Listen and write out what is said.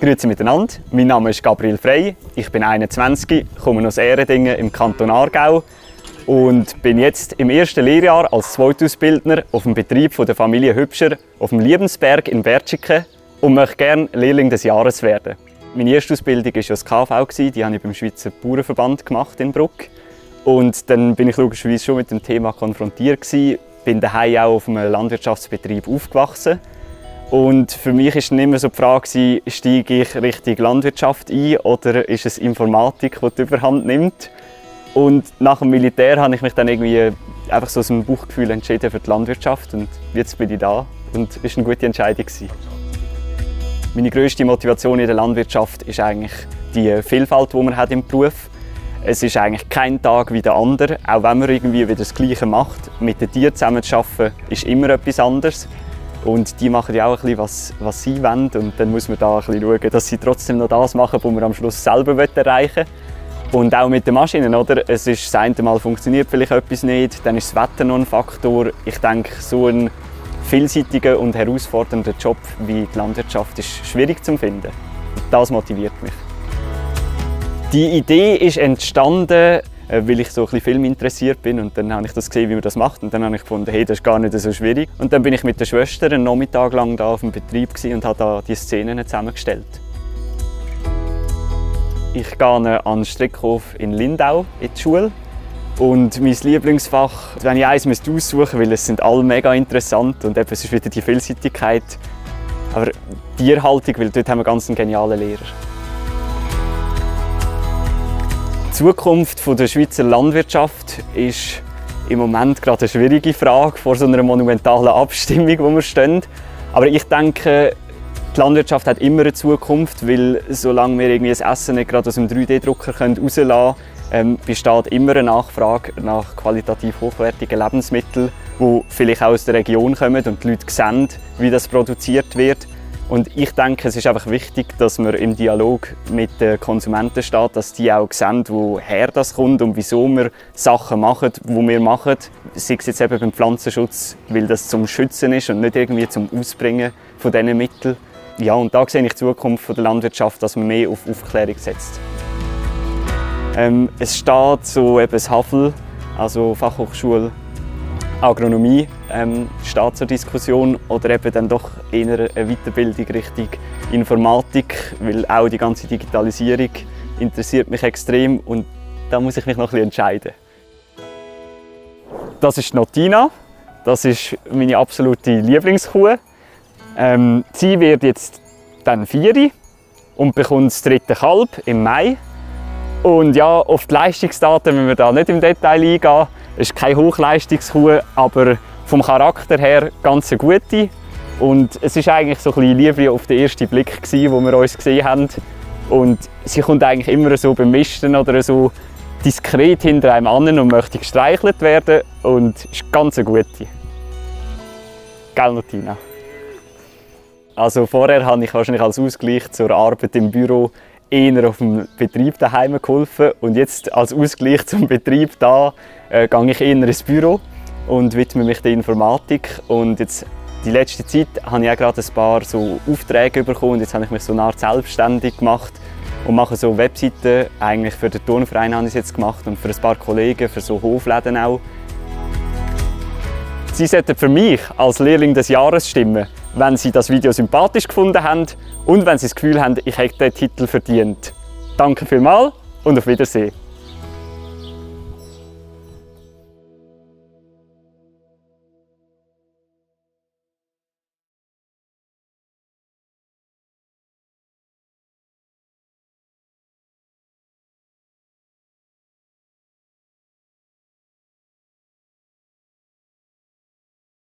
Grüezi miteinander, mein Name ist Gabriel Frey, ich bin 21, komme aus Ehrendingen im Kanton Aargau und bin jetzt im ersten Lehrjahr als Zweitausbildner auf dem Betrieb der Familie Hübscher auf dem Liebensberg in Bertschiken und möchte gerne Lehrling des Jahres werden. Meine erste Ausbildung war das KV, die habe ich beim Schweizer Bauernverband gemacht in Bruck. Und dann bin ich logischerweise schon mit dem Thema konfrontiert bin daheim auch auf einem Landwirtschaftsbetrieb aufgewachsen und für mich war dann immer so die Frage, steige ich Richtung Landwirtschaft ein oder ist es Informatik, die die Überhand nimmt? Und nach dem Militär habe ich mich dann irgendwie einfach so aus dem Bauchgefühl entschieden für die Landwirtschaft und jetzt bin ich da und es war eine gute Entscheidung. Meine grösste Motivation in der Landwirtschaft ist eigentlich die Vielfalt, die man hat im Beruf. Es ist eigentlich kein Tag wie der andere, auch wenn man irgendwie wieder das Gleiche macht. Mit den Tieren zusammen zu arbeiten, ist immer etwas anderes. Und die machen ja auch ein bisschen, was, was sie wollen. Und dann muss man da ein bisschen schauen, dass sie trotzdem noch das machen, was man am Schluss selber erreichen will. Und auch mit den Maschinen, oder? Es ist das eine Mal funktioniert vielleicht etwas nicht, dann ist das Wetter noch ein Faktor. Ich denke, so ein vielseitiger und herausfordernder Job wie die Landwirtschaft ist schwierig zu finden. Das motiviert mich. Die Idee ist entstanden, weil ich so ein bisschen Film interessiert bin und dann habe ich das gesehen, wie man das macht und dann habe ich gefunden, hey, das ist gar nicht so schwierig. Und dann bin ich mit der Schwester einen Nachmittag lang da auf dem Betrieb und habe da die Szenen zusammengestellt. Ich gehe an den Strickhof in Lindau in die Schule und mein Lieblingsfach, wenn ich eins aussuchen müsste, weil es sind alle mega interessant und eben, es ist wieder die Vielseitigkeit, aber Tierhaltung, weil dort haben wir ganz einen genialen Lehrer. Zukunft der Schweizer Landwirtschaft ist im Moment gerade eine schwierige Frage vor so einer monumentalen Abstimmung, wo wir stehen. Aber ich denke, die Landwirtschaft hat immer eine Zukunft, weil solange wir irgendwie das Essen nicht gerade aus dem 3D-Drucker rauslassen können, ähm, besteht immer eine Nachfrage nach qualitativ hochwertigen Lebensmitteln, die vielleicht auch aus der Region kommen und die Leute sehen, wie das produziert wird. Und ich denke, es ist einfach wichtig, dass man im Dialog mit den Konsumenten steht, dass die auch sehen, woher das kommt und wieso wir Sachen machen, die wir machen. Sei es jetzt eben beim Pflanzenschutz, weil das zum Schützen ist und nicht irgendwie zum Ausbringen von diesen Mitteln. Ja, und da sehe ich die Zukunft der Landwirtschaft, dass man mehr auf Aufklärung setzt. Ähm, es steht so eben das HAFL, also Fachhochschule Agronomie ähm, steht zur Diskussion oder eben dann doch eher eine Weiterbildung Richtung Informatik, weil auch die ganze Digitalisierung interessiert mich extrem und da muss ich mich noch ein bisschen entscheiden. Das ist Notina, das ist meine absolute Lieblingskuh. Ähm, sie wird jetzt dann vier und bekommt das dritte Kalb im Mai. Und ja, auf die Leistungsdaten müssen wir da nicht im Detail eingehen. Es ist keine Hochleistungskuh, aber vom Charakter her ganz eine gute. Und es ist eigentlich so ein bisschen Liebe auf den ersten Blick, gewesen, wo wir uns gesehen haben. Und sie kommt eigentlich immer so beim Misten oder so diskret hinter einem anderen und möchte gestreichelt werden. Und ist ganz eine gute. Gell, Notina? Also vorher habe ich wahrscheinlich als Ausgleich zur Arbeit im Büro eher auf dem Betrieb daheim geholfen und jetzt als Ausgleich zum Betrieb da äh, gehe ich eher ins Büro und widme mich der Informatik und jetzt die letzte Zeit habe ich auch gerade ein paar so Aufträge bekommen und jetzt habe ich mich so eine Art selbstständig gemacht und mache so Webseiten eigentlich für den Turnverein habe ich jetzt gemacht und für ein paar Kollegen für so Hofläden auch. Sie sollten für mich als Lehrling des Jahres stimmen wenn Sie das Video sympathisch gefunden haben und wenn Sie das Gefühl haben, ich hätte den Titel verdient. Danke vielmals und auf Wiedersehen.